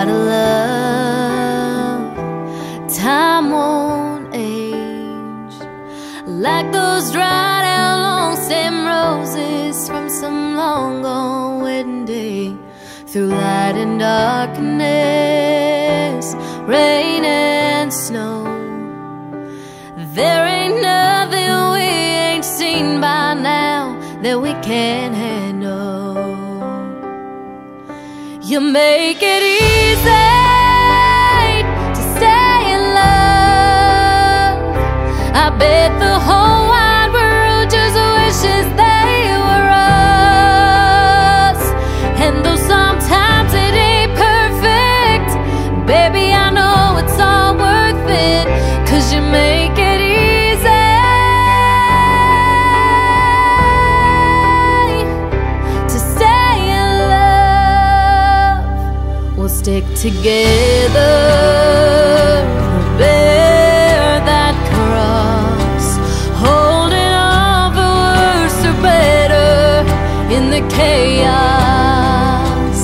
out of love. Time won't age like those dried out long stem roses from some long gone wedding day. Through light and darkness, rain and snow, there ain't nothing we ain't seen by now that we can't handle. You make it easy stick together, bear that cross, holding on for worse or better in the chaos.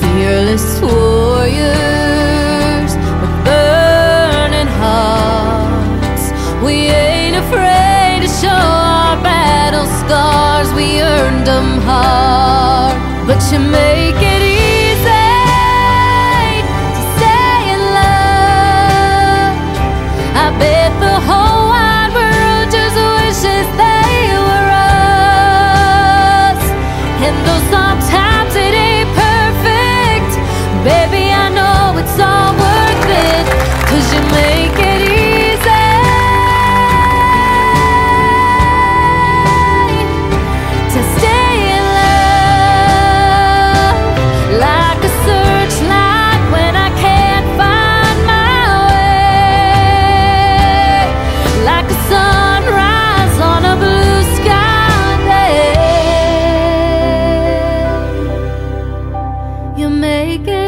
Fearless warriors with burning hearts. We ain't afraid to show our battle scars. We earned them hard, but you make take it.